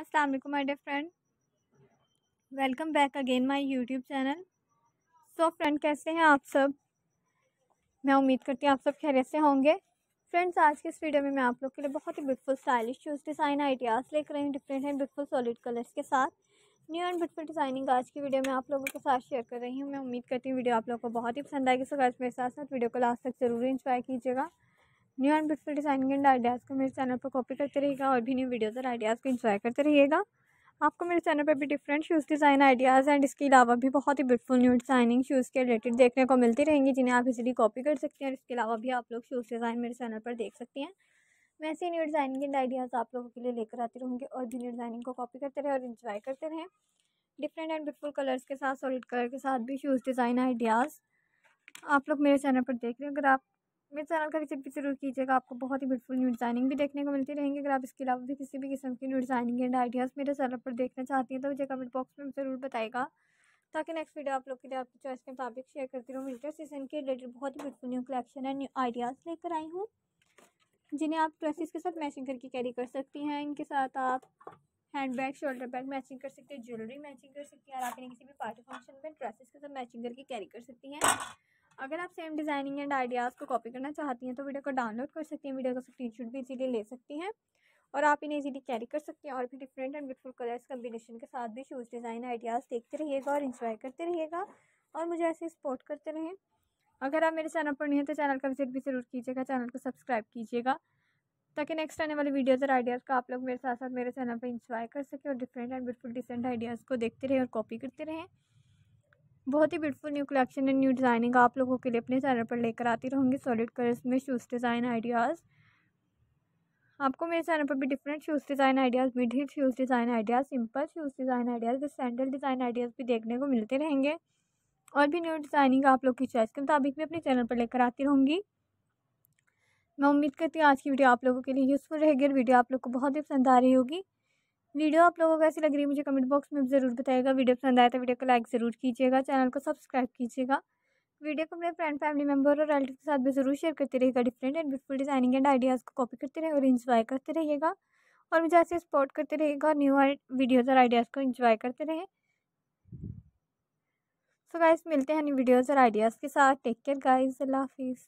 वालेकुम my dear friend welcome back again my YouTube channel so friend कैसे हैं आप सब? मैं उम्मीद करती हूँ आप सब खैरियत से होंगे। फ्रेंड्स आज के इस वीडियो में मैं आप लोग के लिए बहुत ही beautiful stylish shoes design ideas लेकर आई हूँ different and beautiful solid colours के साथ। न्यू एंड ब्यूटीफुल डिज़ाइनिंग आज की वीडियो में आप लोगों के साथ शेयर कर रही हूँ। मैं उम्मीद करती हूँ वीडियो आप लोगों को बहुत ही पसंद आएगी। सो आज मेरे साथ साथ वीडियो को लास्ट तक ज़रूर इंजॉय कीजिएगा। New and beautiful designing and ideas को मेरे चैनल पर कॉपी करते रहिएगा और भी न्यू वीडियोज़ और आइडियाज़ को इन्जॉय करते रहिएगा। आपको मेरे चैनल पर भी different shoes design ideas and इसके अलावा भी बहुत ही ब्यूटीफुल न्यू डिज़ाइनिंग शूज़ के रिलेटेड देखने को मिलती रहेंगी, जिन्हें आप इजीली कॉपी कर सकते हैं और इसके अलावा भी आप लोग शूज़ डिज़ाइन मेरे चैनल पर देख सकती हैं। मैं ऐसे न्यू डिज़ाइनिंग एंड आइडियाज़ आप लोगों के लिए लेकर आती रहूँगी और भी न्यू डिज़ाइनिंग को कॉपी करते रहे और इन्जॉय करते रहें। डिफरेंट एंड ब्यूटीफुल कलर्स के साथ सॉलिड कलर के साथ भी शूज़ डिज़ाइन आइडियाज़ आप लोग मेरे चैनल पर देख रहे हैं। अगर आप मेरे चैनल का विज़िट भी ज़रूर कीजिएगा, आपको बहुत ही ब्यूटीफुल न्यू डिज़ाइनिंग भी देखने को मिलती रहेंगी। अगर आप इसके अलावा भी किसी भी किस्म की न्यू डिज़ाइनिंग एंड आइडियाज़ मेरे चैनल पर देखना चाहती हैं तो मुझे कमेंट बॉक्स में ज़रूर बताएगा ताकि नेक्स्ट वीडियो आप लोग के लिए आपकी चॉइस के मुताबिक शेयर करती रहूँ विंटर सीज़न के रिलेटेड बहुत ही beautiful new collection and new ideas लेकर आई हूँ, जिन्हें आप ड्रेसेस के साथ मैचिंग करके कैरी कर सकती हैं। इनके साथ आप hand bag shoulder bag matching कर सकते हैं ज्वेलरी मैचिंग कर सकती हैं, और आप इन्हें किसी भी पार्टी फ़ंक्शन में ड्रेसेस के साथ मैचिंग करके कैरी कर सकती हैं। अगर आप सेम डिज़ाइनिंग एंड आइडियाज़ को कॉपी करना चाहती हैं तो वीडियो को डाउनलोड कर सकती हैं वीडियो का स्क्रीनशॉट भी इजीली ले सकती हैं। और आप इन्हें इजीली कैरी कर सकती हैं और भी different and beautiful colours combination के साथ भी शूज़ डिज़ाइन आइडियाज़ देखते रहिएगा और इन्जॉय करते रहिएगा। और मुझे ऐसे सपोर्ट करते रहें। अगर आप मेरे चैनल पर नहीं हैं तो चैनल का विज़िट भी ज़रूर कीजिएगा, चैनल को सब्सक्राइब कीजिएगा, ताकि नेक्स्ट आने वाली वीडियोज़ और आइडियाज़ को आप लोग मेरे साथ साथ मेरे चैनल पर इंजॉय कर सकें और different and beautiful decent ideas को देखते रहें और कॉपी करते रहें। बहुत ही beautiful new collection and new designing आप लोगों के लिए अपने चैनल पर लेकर आती रहूँगी सॉलिड कलर्स में शूज़ डिज़ाइन आइडियाज़ आपको मेरे चैनल पर भी different shoes design ideas mid heel shoes design ideas simple shoes design ideas sandal design ideas भी देखने को मिलते रहेंगे। और भी न्यू डिज़ाइनिंग आप लोग की चॉइस के मुताबिक भी अपने चैनल पर लेकर आती रहूँगी। मैं उम्मीद करती हूँ आज की वीडियो आप लोगों के लिए यूज़फुल रहेगी और वीडियो आप लोग को बहुत ही पसंद आ रही होगी। वीडियो आप लोगों को कैसी लग रही है, मुझे कमेंट बॉक्स में ज़रूर बताइएगा। वीडियो पसंद आया तो वीडियो को लाइक ज़रूर कीजिएगा, चैनल को सब्सक्राइब कीजिएगा। वीडियो को अपने फ्रेंड फैमिली मेंबर और रिलेटिव के साथ भी ज़रूर शेयर करते रहिएगा। Different and beautiful designing and ideas को कॉपी करते रहिए और इन्जॉय करते रहिएगा। और मुझे ऐसे सपोर्ट करते रहिएगा और न्यू वीडियोज़ और आइडियाज़ को इन्जॉय करते रहें। सो गाइस मिलते हैं न्यू वीडियोज़ और आइडियाज़ के साथ। टेक केयर गाइस अल्लाह हाफिज़